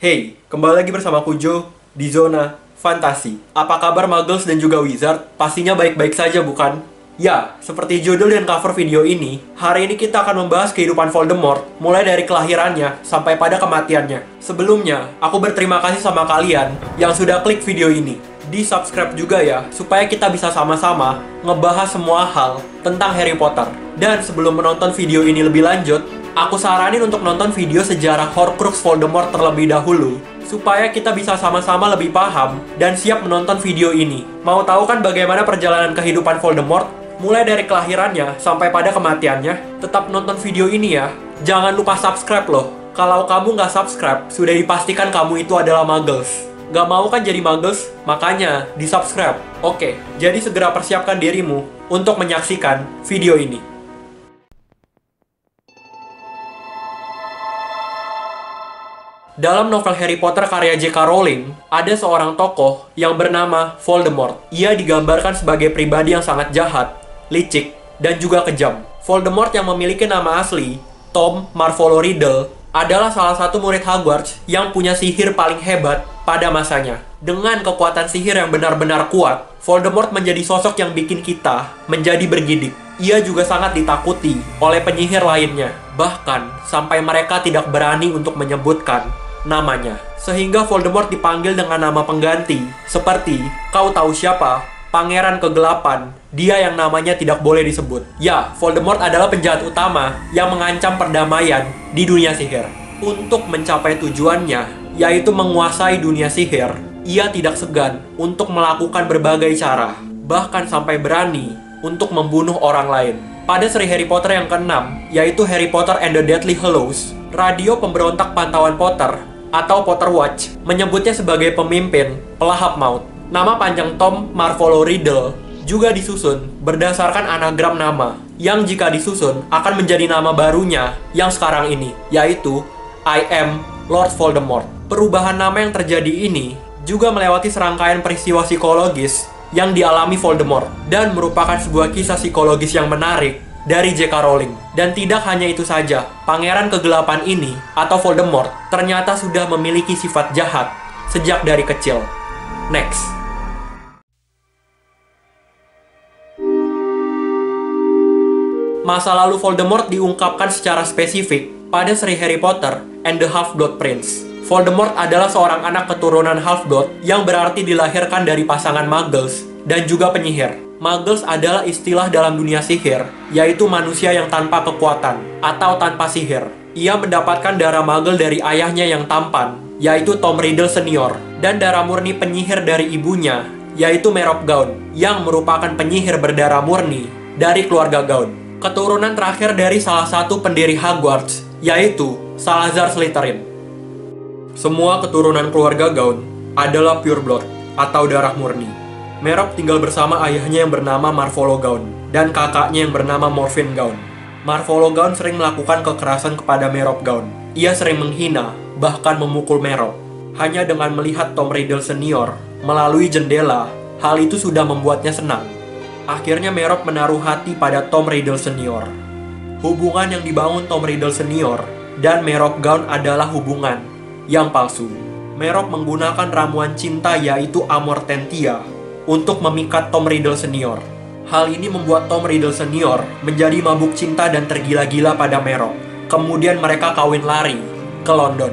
Hey, kembali lagi bersama Kujo di zona fantasi. Apa kabar Muggles dan juga Wizard? Pastinya baik-baik saja bukan? Ya, seperti judul dan cover video ini, hari ini kita akan membahas kehidupan Voldemort, mulai dari kelahirannya sampai pada kematiannya. Sebelumnya, aku berterima kasih sama kalian yang sudah klik video ini. Di subscribe juga ya, supaya kita bisa sama-sama ngebahas semua hal tentang Harry Potter. Dan sebelum menonton video ini lebih lanjut, aku saranin untuk nonton video sejarah Horcrux Voldemort terlebih dahulu supaya kita bisa sama-sama lebih paham dan siap menonton video ini. Mau tahu kan bagaimana perjalanan kehidupan Voldemort? Mulai dari kelahirannya sampai pada kematiannya, tetap nonton video ini ya. Jangan lupa subscribe loh. Kalau kamu nggak subscribe, sudah dipastikan kamu itu adalah muggles. Gak mau kan jadi muggles? Makanya, di subscribe. Oke, jadi segera persiapkan dirimu untuk menyaksikan video ini. Dalam novel Harry Potter karya J.K. Rowling, ada seorang tokoh yang bernama Voldemort. Ia digambarkan sebagai pribadi yang sangat jahat, licik, dan juga kejam. Voldemort yang memiliki nama asli, Tom Marvolo Riddle, adalah salah satu murid Hogwarts yang punya sihir paling hebat pada masanya. Dengan kekuatan sihir yang benar-benar kuat, Voldemort menjadi sosok yang bikin kita menjadi bergidik. Ia juga sangat ditakuti oleh penyihir lainnya, bahkan sampai mereka tidak berani untuk menyebutkan namanya. Sehingga Voldemort dipanggil dengan nama pengganti, seperti kau tahu siapa? Pangeran Kegelapan, dia yang namanya tidak boleh disebut. Ya, Voldemort adalah penjahat utama yang mengancam perdamaian di dunia sihir. Untuk mencapai tujuannya, yaitu menguasai dunia sihir, ia tidak segan untuk melakukan berbagai cara, bahkan sampai berani untuk membunuh orang lain. Pada seri Harry Potter yang keenam, yaitu Harry Potter and the Deathly Hallows, radio pemberontak pantauan Potter atau Potter Watch menyebutnya sebagai pemimpin pelahap maut. Nama panjang Tom Marvolo Riddle juga disusun berdasarkan anagram nama yang jika disusun akan menjadi nama barunya yang sekarang ini, yaitu I am Lord Voldemort. Perubahan nama yang terjadi ini juga melewati serangkaian peristiwa psikologis yang dialami Voldemort dan merupakan sebuah kisah psikologis yang menarik dari J.K. Rowling. Dan tidak hanya itu saja, pangeran kegelapan ini atau Voldemort ternyata sudah memiliki sifat jahat sejak dari kecil. Next. Masa lalu Voldemort diungkapkan secara spesifik pada seri Harry Potter and the Half-Blood Prince. Voldemort adalah seorang anak keturunan Half-Blood yang berarti dilahirkan dari pasangan Muggles dan juga penyihir. Muggles adalah istilah dalam dunia sihir, yaitu manusia yang tanpa kekuatan atau tanpa sihir. Ia mendapatkan darah Muggle dari ayahnya yang tampan, yaitu Tom Riddle senior, dan darah murni penyihir dari ibunya, yaitu Merop Gaun, yang merupakan penyihir berdarah murni dari keluarga Gaun keturunan terakhir dari salah satu pendiri Hogwarts, yaitu Salazar Slytherin. Semua keturunan keluarga Gaun adalah pure blood atau darah murni. Merop tinggal bersama ayahnya yang bernama Marvolo Gaun dan kakaknya yang bernama Morfin Gaun. Marvolo Gaun sering melakukan kekerasan kepada Merop Gaun. Ia sering menghina, bahkan memukul Merop. Hanya dengan melihat Tom Riddle senior melalui jendela, hal itu sudah membuatnya senang akhirnya Merop menaruh hati pada Tom Riddle senior. Hubungan yang dibangun Tom Riddle senior dan Merop Gaun adalah hubungan yang palsu. Merop menggunakan ramuan cinta yaitu Amortentia untuk memikat Tom Riddle senior. Hal ini membuat Tom Riddle senior menjadi mabuk cinta dan tergila-gila pada Merop. Kemudian mereka kawin lari ke London.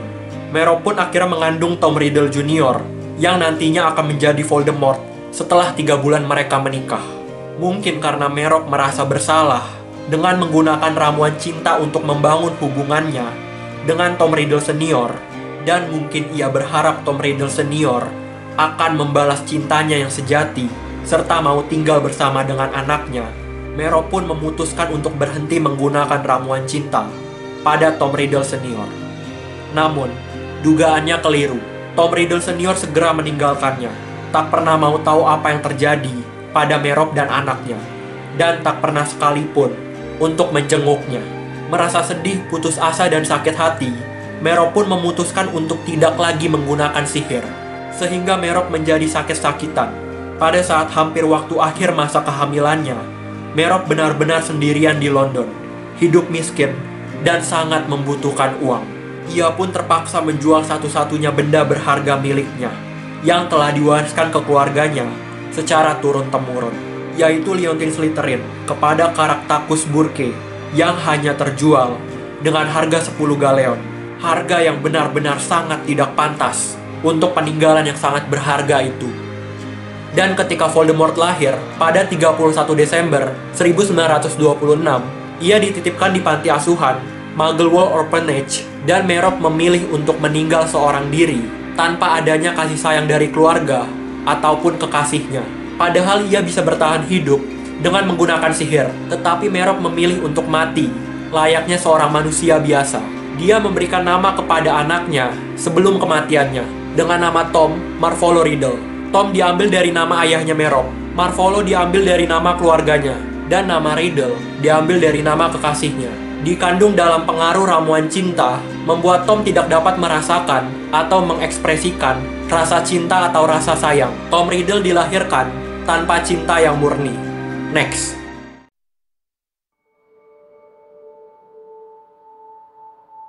Merop pun akhirnya mengandung Tom Riddle Junior yang nantinya akan menjadi Voldemort setelah tiga bulan mereka menikah. Mungkin karena Merok merasa bersalah dengan menggunakan ramuan cinta untuk membangun hubungannya dengan Tom Riddle senior dan mungkin ia berharap Tom Riddle senior akan membalas cintanya yang sejati serta mau tinggal bersama dengan anaknya. Mero pun memutuskan untuk berhenti menggunakan ramuan cinta pada Tom Riddle senior. Namun, dugaannya keliru. Tom Riddle senior segera meninggalkannya. Tak pernah mau tahu apa yang terjadi pada Merop dan anaknya, dan tak pernah sekalipun untuk menjenguknya. Merasa sedih, putus asa, dan sakit hati, Merop pun memutuskan untuk tidak lagi menggunakan sihir, sehingga Merop menjadi sakit-sakitan. Pada saat hampir waktu akhir masa kehamilannya, Merop benar-benar sendirian di London, hidup miskin, dan sangat membutuhkan uang. ia pun terpaksa menjual satu-satunya benda berharga miliknya yang telah diwariskan ke keluarganya secara turun-temurun, yaitu Leontin Slytherin kepada Karaktakus Burke yang hanya terjual dengan harga 10 galeon, harga yang benar-benar sangat tidak pantas untuk peninggalan yang sangat berharga itu. Dan ketika Voldemort lahir pada 31 Desember 1926, ia dititipkan di panti asuhan Mugglewall Orphanage dan Merop memilih untuk meninggal seorang diri tanpa adanya kasih sayang dari keluarga ataupun kekasihnya. Padahal ia bisa bertahan hidup dengan menggunakan sihir, tetapi Merop memilih untuk mati layaknya seorang manusia biasa. Dia memberikan nama kepada anaknya sebelum kematiannya dengan nama Tom Marvolo Riddle. Tom diambil dari nama ayahnya Merop, Marvolo diambil dari nama keluarganya, dan nama Riddle diambil dari nama kekasihnya dikandung dalam pengaruh ramuan cinta, membuat Tom tidak dapat merasakan atau mengekspresikan rasa cinta atau rasa sayang. Tom Riddle dilahirkan tanpa cinta yang murni. Next.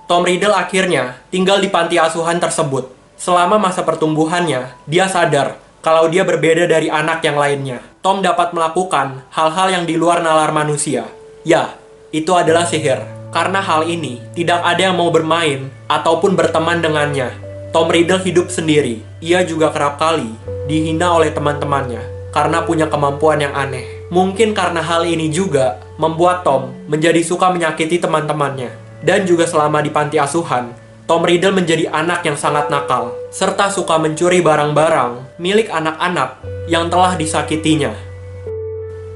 Tom Riddle akhirnya tinggal di panti asuhan tersebut. Selama masa pertumbuhannya, dia sadar kalau dia berbeda dari anak yang lainnya. Tom dapat melakukan hal-hal yang di luar nalar manusia. Ya, itu adalah sihir. Karena hal ini, tidak ada yang mau bermain ataupun berteman dengannya. Tom Riddle hidup sendiri. Ia juga kerap kali dihina oleh teman-temannya karena punya kemampuan yang aneh. Mungkin karena hal ini juga membuat Tom menjadi suka menyakiti teman-temannya. Dan juga selama di panti asuhan, Tom Riddle menjadi anak yang sangat nakal, serta suka mencuri barang-barang milik anak-anak yang telah disakitinya.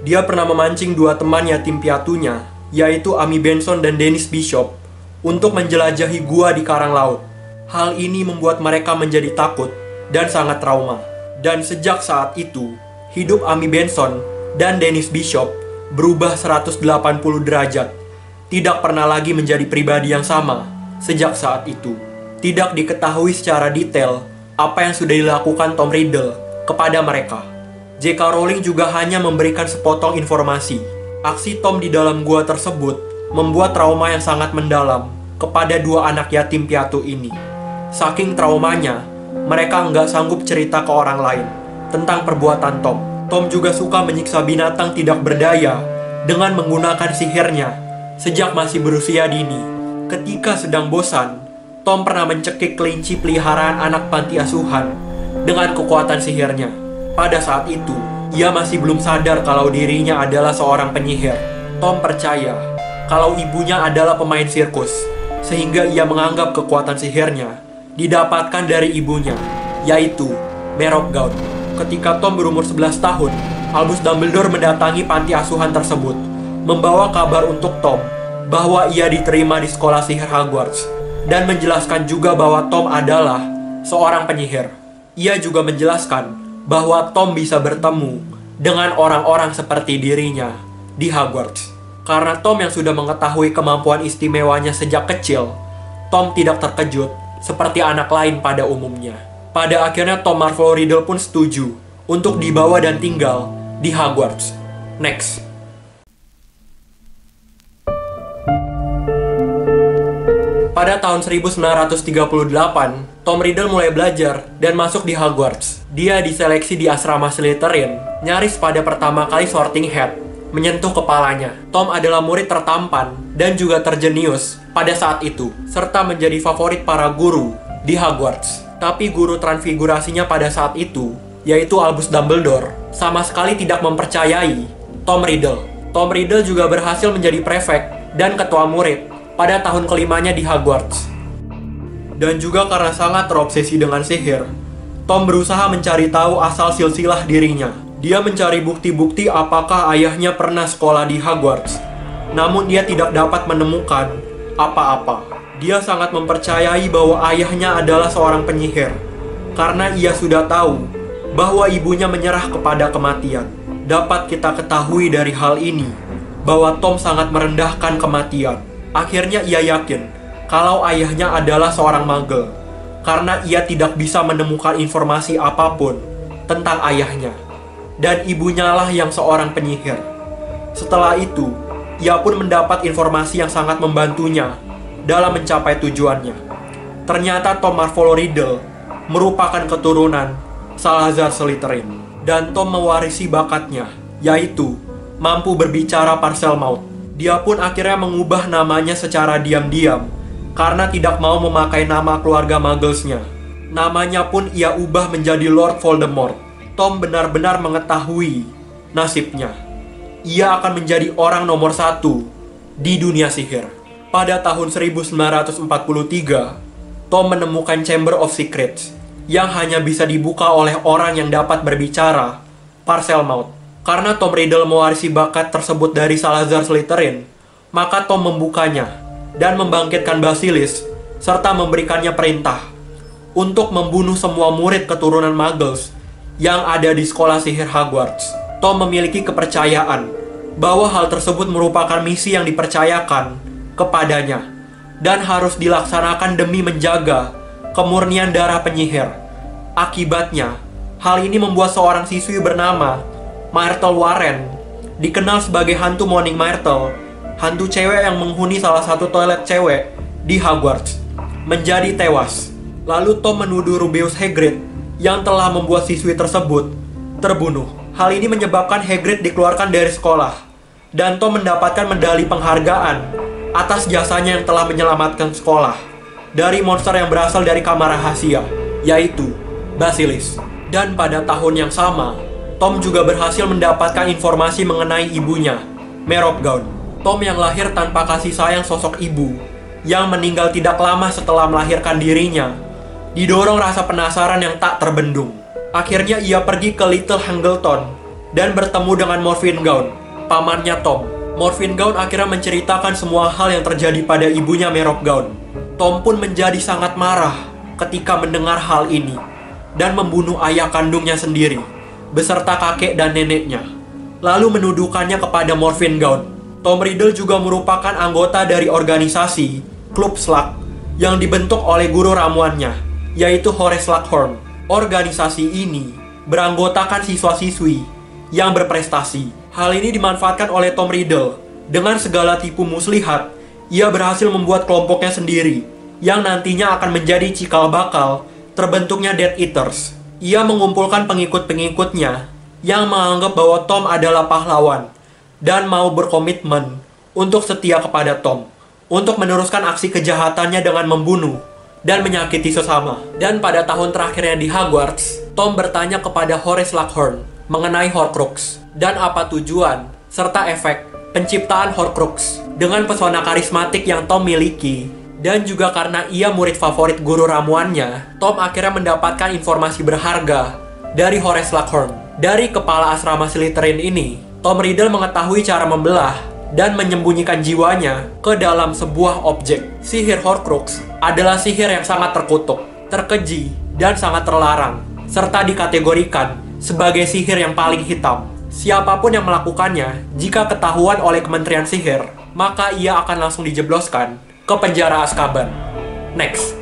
Dia pernah memancing dua teman yatim piatunya yaitu Ami Benson dan Dennis Bishop, untuk menjelajahi gua di karang laut. Hal ini membuat mereka menjadi takut dan sangat trauma. Dan sejak saat itu, hidup Ami Benson dan Dennis Bishop berubah 180 derajat. Tidak pernah lagi menjadi pribadi yang sama sejak saat itu. Tidak diketahui secara detail apa yang sudah dilakukan Tom Riddle kepada mereka. J.K. Rowling juga hanya memberikan sepotong informasi Aksi Tom di dalam gua tersebut membuat trauma yang sangat mendalam kepada dua anak yatim piatu ini. Saking traumanya, mereka nggak sanggup cerita ke orang lain tentang perbuatan Tom. Tom juga suka menyiksa binatang tidak berdaya dengan menggunakan sihirnya sejak masih berusia dini. Ketika sedang bosan, Tom pernah mencekik kelinci peliharaan anak panti asuhan dengan kekuatan sihirnya. Pada saat itu, ia masih belum sadar kalau dirinya adalah seorang penyihir. Tom percaya kalau ibunya adalah pemain sirkus, sehingga ia menganggap kekuatan sihirnya didapatkan dari ibunya, yaitu Merop Gown. Ketika Tom berumur 11 tahun, Albus Dumbledore mendatangi panti asuhan tersebut, membawa kabar untuk Tom bahwa ia diterima di sekolah sihir Hogwarts, dan menjelaskan juga bahwa Tom adalah seorang penyihir. Ia juga menjelaskan bahwa Tom bisa bertemu dengan orang-orang seperti dirinya di Hogwarts. Karena Tom yang sudah mengetahui kemampuan istimewanya sejak kecil, Tom tidak terkejut seperti anak lain pada umumnya. Pada akhirnya Tom Marvolo Riddle pun setuju untuk dibawa dan tinggal di Hogwarts. Next. Pada tahun 1938, Tom Riddle mulai belajar dan masuk di Hogwarts. Dia diseleksi di asrama Slytherin, nyaris pada pertama kali Sorting Hat menyentuh kepalanya. Tom adalah murid tertampan dan juga terjenius pada saat itu, serta menjadi favorit para guru di Hogwarts. Tapi guru transfigurasinya pada saat itu, yaitu Albus Dumbledore, sama sekali tidak mempercayai Tom Riddle. Tom Riddle juga berhasil menjadi prefek dan ketua murid pada tahun kelimanya di Hogwarts. Dan juga karena sangat terobsesi dengan sihir, Tom berusaha mencari tahu asal silsilah dirinya. Dia mencari bukti-bukti apakah ayahnya pernah sekolah di Hogwarts. Namun dia tidak dapat menemukan apa-apa. Dia sangat mempercayai bahwa ayahnya adalah seorang penyihir. Karena ia sudah tahu bahwa ibunya menyerah kepada kematian. Dapat kita ketahui dari hal ini bahwa Tom sangat merendahkan kematian. Akhirnya ia yakin kalau ayahnya adalah seorang magel, karena ia tidak bisa menemukan informasi apa pun tentang ayahnya, dan ibunya lah yang seorang penyihir. Setelah itu, ia pun mendapat informasi yang sangat membantunya dalam mencapai tujuannya. ternyata Tom Marvolo Riddle merupakan keturunan Salazar Slytherin. Dan Tom mewarisi bakatnya, yaitu mampu berbicara parcel maut. Dia pun akhirnya mengubah namanya secara diam-diam karena tidak mau memakai nama keluarga Mugglesnya. Namanya pun ia ubah menjadi Lord Voldemort. Tom benar-benar mengetahui nasibnya. Ia akan menjadi orang nomor satu di dunia sihir. Pada tahun 1943, Tom menemukan Chamber of Secrets yang hanya bisa dibuka oleh orang yang dapat berbicara, Parcel Maut. Karena Tom Riddle mewarisi bakat tersebut dari Salazar Slytherin, maka Tom membukanya dan membangkitkan Basilis serta memberikannya perintah untuk membunuh semua murid keturunan Muggles yang ada di sekolah sihir Hogwarts. Tom memiliki kepercayaan bahwa hal tersebut merupakan misi yang dipercayakan kepadanya dan harus dilaksanakan demi menjaga kemurnian darah penyihir. Akibatnya, hal ini membuat seorang siswi bernama Myrtle Warren dikenal sebagai hantu Morning Myrtle, hantu cewek yang menghuni salah satu toilet cewek di Hogwarts, menjadi tewas. Lalu Tom menuduh Rubeus Hagrid yang telah membuat siswi tersebut terbunuh. Hal ini menyebabkan Hagrid dikeluarkan dari sekolah, dan Tom mendapatkan medali penghargaan atas jasanya yang telah menyelamatkan sekolah dari monster yang berasal dari kamar rahasia, yaitu Basilis. Dan pada tahun yang sama, Tom juga berhasil mendapatkan informasi mengenai ibunya, Merop Gown. Tom yang lahir tanpa kasih sayang sosok ibu, yang meninggal tidak lama setelah melahirkan dirinya, didorong rasa penasaran yang tak terbendung. Akhirnya ia pergi ke Little Hangleton dan bertemu dengan Morphine Gown, pamannya Tom. Morphine Gown akhirnya menceritakan semua hal yang terjadi pada ibunya Merop Gown. Tom pun menjadi sangat marah ketika mendengar hal ini dan membunuh ayah kandungnya sendiri beserta kakek dan neneknya, lalu menuduhkannya kepada Morphine Gown. Tom Riddle juga merupakan anggota dari organisasi Klub Slug yang dibentuk oleh guru ramuannya, yaitu Horace Slughorn. Organisasi ini beranggotakan siswa-siswi yang berprestasi. Hal ini dimanfaatkan oleh Tom Riddle. Dengan segala tipu muslihat, ia berhasil membuat kelompoknya sendiri, yang nantinya akan menjadi cikal bakal terbentuknya Death Eaters ia mengumpulkan pengikut-pengikutnya yang menganggap bahwa Tom adalah pahlawan dan mau berkomitmen untuk setia kepada Tom untuk meneruskan aksi kejahatannya dengan membunuh dan menyakiti sesama. Dan pada tahun terakhirnya di Hogwarts, Tom bertanya kepada Horace Slughorn mengenai Horcrux dan apa tujuan serta efek penciptaan Horcrux. Dengan pesona karismatik yang Tom miliki, dan juga karena ia murid favorit guru ramuannya, Tom akhirnya mendapatkan informasi berharga dari Horace Slughorn. Dari kepala asrama Slytherin ini, Tom Riddle mengetahui cara membelah dan menyembunyikan jiwanya ke dalam sebuah objek. Sihir Horcrux adalah sihir yang sangat terkutuk, terkeji, dan sangat terlarang, serta dikategorikan sebagai sihir yang paling hitam. Siapa pun yang melakukannya, jika ketahuan oleh Kementerian Sihir, maka ia akan langsung dijebloskan ke penjara Azkaban. Next.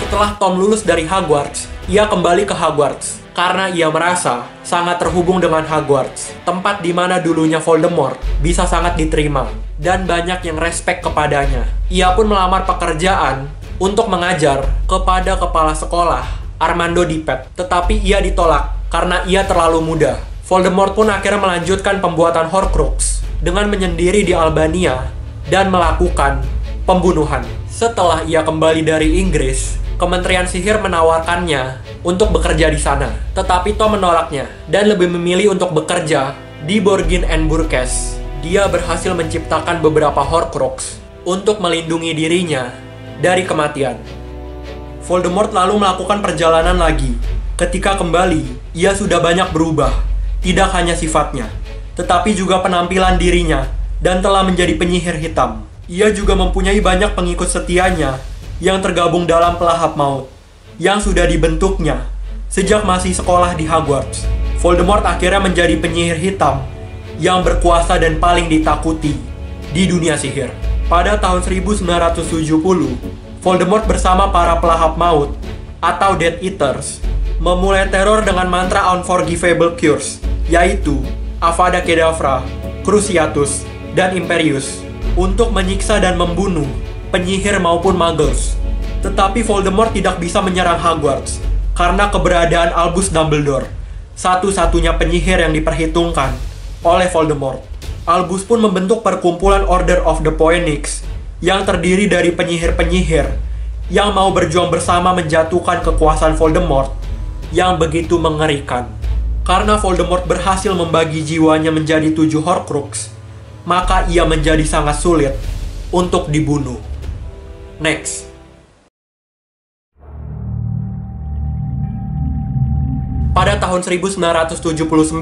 Setelah Tom lulus dari Hogwarts, ia kembali ke Hogwarts karena ia merasa sangat terhubung dengan Hogwarts, tempat di mana dulunya Voldemort bisa sangat diterima dan banyak yang respect kepadanya. Ia pun melamar pekerjaan untuk mengajar kepada kepala sekolah Armando Dipet, tetapi ia ditolak karena ia terlalu muda. Voldemort pun akhirnya melanjutkan pembuatan Horcrux dengan menyendiri di Albania dan melakukan pembunuhan. Setelah ia kembali dari Inggris, Kementerian Sihir menawarkannya untuk bekerja di sana. Tetapi Tom menolaknya dan lebih memilih untuk bekerja di Borgin and Burkes. Dia berhasil menciptakan beberapa Horcrux untuk melindungi dirinya dari kematian. Voldemort lalu melakukan perjalanan lagi. Ketika kembali, ia sudah banyak berubah tidak hanya sifatnya, tetapi juga penampilan dirinya dan telah menjadi penyihir hitam. Ia juga mempunyai banyak pengikut setianya yang tergabung dalam pelahap maut yang sudah dibentuknya sejak masih sekolah di Hogwarts. Voldemort akhirnya menjadi penyihir hitam yang berkuasa dan paling ditakuti di dunia sihir. Pada tahun 1970, Voldemort bersama para pelahap maut atau Death Eaters memulai teror dengan mantra Unforgivable Cures yaitu Avada Kedavra, Cruciatus, dan Imperius. untuk menyiksa dan membunuh penyihir maupun muggles. Tetapi Voldemort tidak bisa menyerang Hogwarts karena keberadaan Albus Dumbledore, satu-satunya penyihir yang diperhitungkan oleh Voldemort. Albus pun membentuk perkumpulan Order of the Phoenix yang terdiri dari penyihir-penyihir yang mau berjuang bersama menjatuhkan kekuasaan Voldemort yang begitu mengerikan. Karena Voldemort berhasil membagi jiwanya menjadi tujuh Horcrux, maka ia menjadi sangat sulit untuk dibunuh. Next. Pada tahun 1979,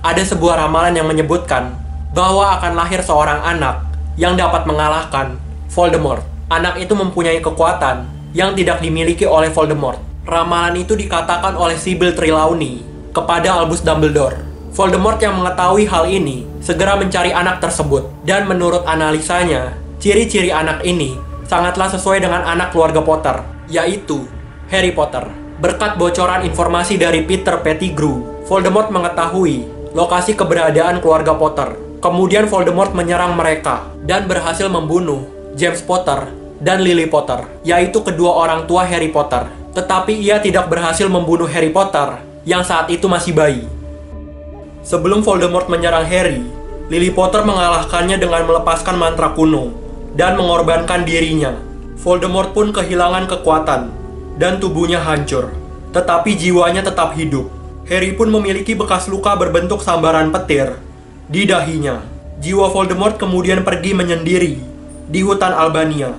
ada sebuah ramalan yang menyebutkan bahwa akan lahir seorang anak yang dapat mengalahkan Voldemort. Anak itu mempunyai kekuatan yang tidak dimiliki oleh Voldemort. Ramalan itu dikatakan oleh Sybil Trelawney kepada Albus Dumbledore. Voldemort yang mengetahui hal ini segera mencari anak tersebut dan menurut analisanya, ciri-ciri anak ini sangatlah sesuai dengan anak keluarga Potter, yaitu Harry Potter. Berkat bocoran informasi dari Peter Pettigrew, Voldemort mengetahui lokasi keberadaan keluarga Potter. Kemudian Voldemort menyerang mereka dan berhasil membunuh James Potter dan Lily Potter, yaitu kedua orang tua Harry Potter. Tetapi ia tidak berhasil membunuh Harry Potter yang saat itu masih bayi. Sebelum Voldemort menyerang Harry, Lily Potter mengalahkannya dengan melepaskan mantra kuno dan mengorbankan dirinya. Voldemort pun kehilangan kekuatan dan tubuhnya hancur, tetapi jiwanya tetap hidup. Harry pun memiliki bekas luka berbentuk sambaran petir di dahinya. Jiwa Voldemort kemudian pergi menyendiri di hutan Albania,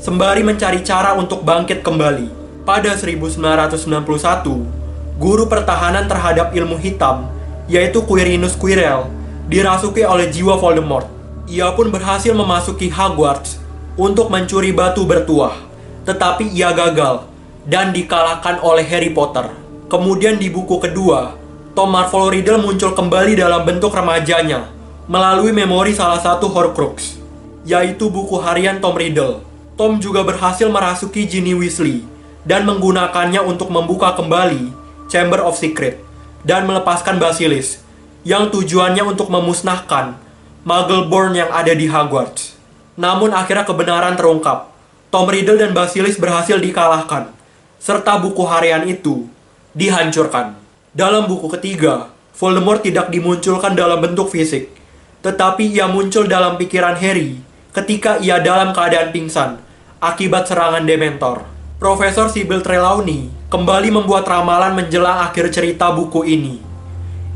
sembari mencari cara untuk bangkit kembali. Pada 1991, guru pertahanan terhadap ilmu hitam, yaitu Quirinus Quirrell, dirasuki oleh jiwa Voldemort. Ia pun berhasil memasuki Hogwarts untuk mencuri batu bertuah, tetapi ia gagal dan dikalahkan oleh Harry Potter. Kemudian di buku kedua, Tom Marvolo Riddle muncul kembali dalam bentuk remajanya melalui memori salah satu Horcrux, yaitu buku harian Tom Riddle. Tom juga berhasil merasuki Ginny Weasley dan menggunakannya untuk membuka kembali Chamber of Secret dan melepaskan Basilis yang tujuannya untuk memusnahkan Muggleborn yang ada di Hogwarts. Namun akhirnya kebenaran terungkap. Tom Riddle dan Basilis berhasil dikalahkan, serta buku harian itu dihancurkan. Dalam buku ketiga, Voldemort tidak dimunculkan dalam bentuk fisik, tetapi ia muncul dalam pikiran Harry ketika ia dalam keadaan pingsan akibat serangan Dementor. Profesor Sybil Trelawney kembali membuat ramalan menjelang akhir cerita buku ini.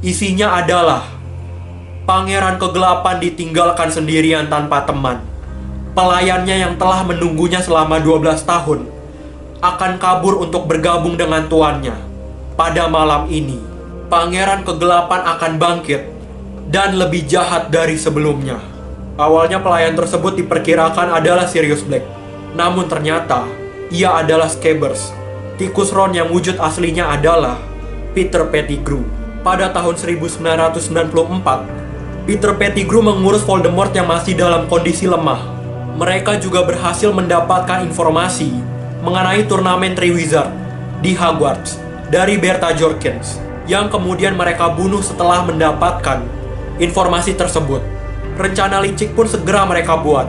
Isinya adalah Pangeran kegelapan ditinggalkan sendirian tanpa teman. Pelayannya yang telah menunggunya selama 12 tahun akan kabur untuk bergabung dengan tuannya. Pada malam ini, Pangeran kegelapan akan bangkit dan lebih jahat dari sebelumnya. Awalnya pelayan tersebut diperkirakan adalah Sirius Black. Namun ternyata ia adalah Scabbers. Tikus Ron yang wujud aslinya adalah Peter Pettigrew. Pada tahun 1994, Peter Pettigrew mengurus Voldemort yang masih dalam kondisi lemah. Mereka juga berhasil mendapatkan informasi mengenai turnamen Triwizard di Hogwarts dari Bertha Jorkins yang kemudian mereka bunuh setelah mendapatkan informasi tersebut. Rencana licik pun segera mereka buat.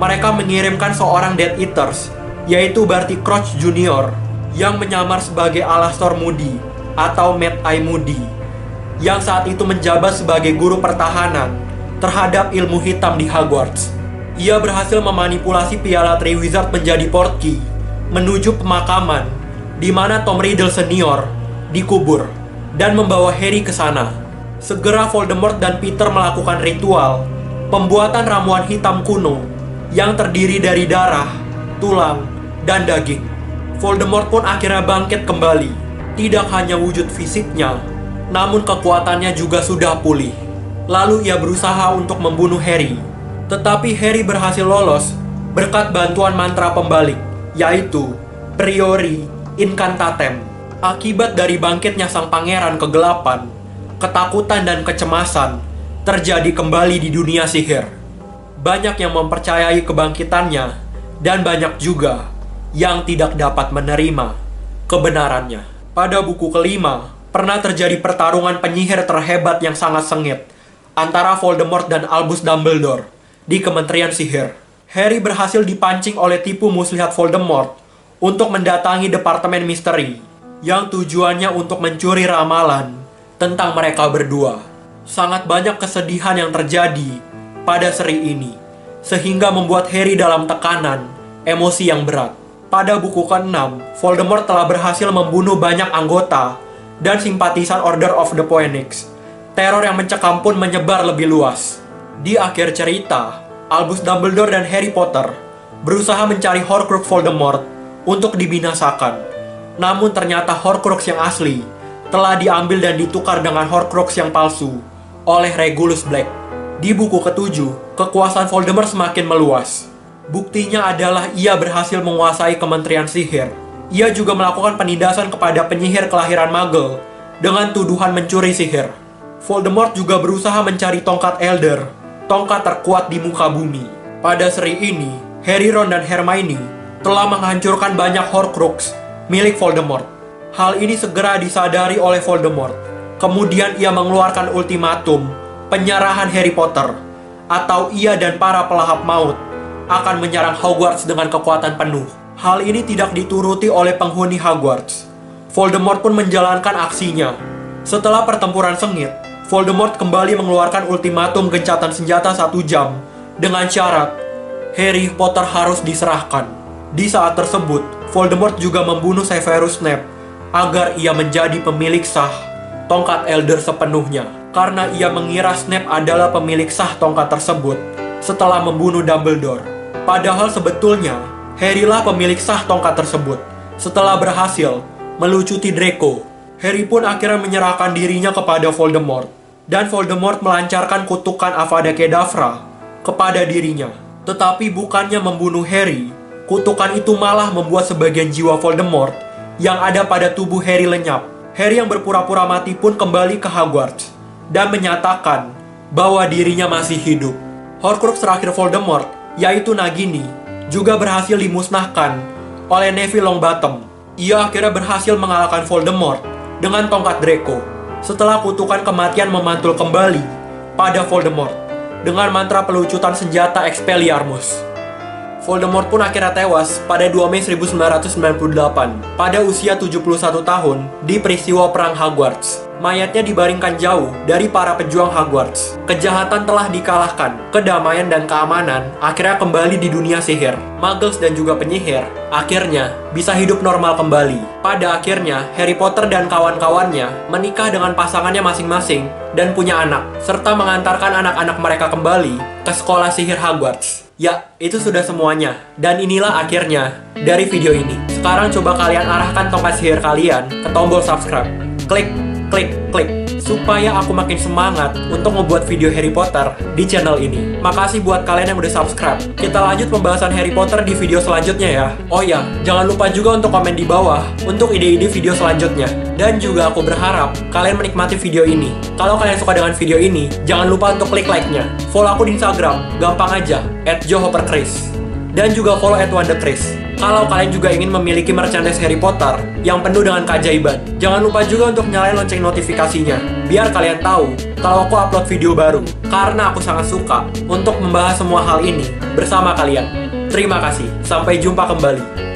Mereka mengirimkan seorang Death Eaters yaitu Barty Crouch Jr. yang menyamar sebagai Alastor Moody atau Mad Eye Moody yang saat itu menjabat sebagai guru pertahanan terhadap ilmu hitam di Hogwarts. Ia berhasil memanipulasi piala Triwizard menjadi portkey menuju pemakaman di mana Tom Riddle senior dikubur dan membawa Harry ke sana. Segera Voldemort dan Peter melakukan ritual pembuatan ramuan hitam kuno yang terdiri dari darah, tulang, dan daging. Voldemort pun akhirnya bangkit kembali. Tidak hanya wujud fisiknya, namun kekuatannya juga sudah pulih. Lalu ia berusaha untuk membunuh Harry. Tetapi Harry berhasil lolos berkat bantuan mantra pembalik, yaitu Priori Incantatem. Akibat dari bangkitnya sang pangeran kegelapan, ketakutan dan kecemasan terjadi kembali di dunia sihir. Banyak yang mempercayai kebangkitannya, dan banyak juga yang tidak dapat menerima kebenarannya. Pada buku kelima, pernah terjadi pertarungan penyihir terhebat yang sangat sengit antara Voldemort dan Albus Dumbledore di Kementerian Sihir. Harry berhasil dipancing oleh tipu muslihat Voldemort untuk mendatangi Departemen Misteri yang tujuannya untuk mencuri ramalan tentang mereka berdua. Sangat banyak kesedihan yang terjadi pada seri ini, sehingga membuat Harry dalam tekanan, emosi yang berat. Pada buku ke-6, Voldemort telah berhasil membunuh banyak anggota dan simpatisan Order of the Phoenix. Teror yang mencekam pun menyebar lebih luas. Di akhir cerita, Albus Dumbledore dan Harry Potter berusaha mencari Horcrux Voldemort untuk dibinasakan. Namun ternyata Horcrux yang asli telah diambil dan ditukar dengan Horcrux yang palsu oleh Regulus Black. Di buku ketujuh, kekuasaan Voldemort semakin meluas. Buktinya adalah ia berhasil menguasai Kementerian Sihir. Ia juga melakukan penindasan kepada penyihir kelahiran Muggle dengan tuduhan mencuri sihir. Voldemort juga berusaha mencari tongkat Elder, tongkat terkuat di muka bumi. Pada seri ini, Harry, Ron, dan Hermione telah menghancurkan banyak Horcrux milik Voldemort. Hal ini segera disadari oleh Voldemort. Kemudian ia mengeluarkan ultimatum penyerahan Harry Potter, atau ia dan para pelahap maut akan menyerang Hogwarts dengan kekuatan penuh. Hal ini tidak dituruti oleh penghuni Hogwarts. Voldemort pun menjalankan aksinya. Setelah pertempuran sengit, Voldemort kembali mengeluarkan ultimatum gencatan senjata satu jam dengan syarat Harry Potter harus diserahkan. Di saat tersebut, Voldemort juga membunuh Severus Snape agar ia menjadi pemilik sah tongkat Elder sepenuhnya. Karena ia mengira Snape adalah pemilik sah tongkat tersebut setelah membunuh Dumbledore. Padahal sebetulnya, Harry lah pemilik sah tongkat tersebut setelah berhasil melucuti Draco. Harry pun akhirnya menyerahkan dirinya kepada Voldemort. Dan Voldemort melancarkan kutukan Avada Kedavra kepada dirinya. Tetapi bukannya membunuh Harry, kutukan itu malah membuat sebagian jiwa Voldemort yang ada pada tubuh Harry lenyap. Harry yang berpura-pura mati pun kembali ke Hogwarts dan menyatakan bahwa dirinya masih hidup. Horcrux terakhir Voldemort, yaitu Nagini, juga berhasil dimusnahkan oleh Neville Longbottom. Ia akhirnya berhasil mengalahkan Voldemort dengan tongkat Draco setelah kutukan kematian memantul kembali pada Voldemort dengan mantra pelucutan senjata Expelliarmus. Voldemort pun akhirnya tewas pada 2 Mei 1998 pada usia 71 tahun di peristiwa Perang Hogwarts. Mayatnya dibaringkan jauh dari para pejuang Hogwarts. Kejahatan telah dikalahkan, kedamaian dan keamanan akhirnya kembali di dunia sihir. Muggles dan juga penyihir akhirnya bisa hidup normal kembali. Pada akhirnya, Harry Potter dan kawan-kawannya menikah dengan pasangannya masing-masing dan punya anak, serta mengantarkan anak-anak mereka kembali ke sekolah sihir Hogwarts. Ya, itu sudah semuanya. Dan inilah akhirnya dari video ini. Sekarang coba kalian arahkan tongkat sihir kalian ke tombol subscribe. Klik, klik, klik. Supaya aku makin semangat untuk membuat video Harry Potter di channel ini. Makasih buat kalian yang udah subscribe. Kita lanjut pembahasan Harry Potter di video selanjutnya ya. Oh ya, jangan lupa juga untuk komen di bawah untuk ide-ide video selanjutnya. Dan juga aku berharap kalian menikmati video ini. Kalau kalian suka dengan video ini, jangan lupa untuk klik like-nya. Follow aku di Instagram, gampang aja, at. Dan juga follow at. Kalau kalian juga ingin memiliki merchandise Harry Potter yang penuh dengan keajaiban, jangan lupa juga untuk nyalain lonceng notifikasinya, biar kalian tahu kalau aku upload video baru. Karena aku sangat suka untuk membahas semua hal ini bersama kalian. Terima kasih, sampai jumpa kembali.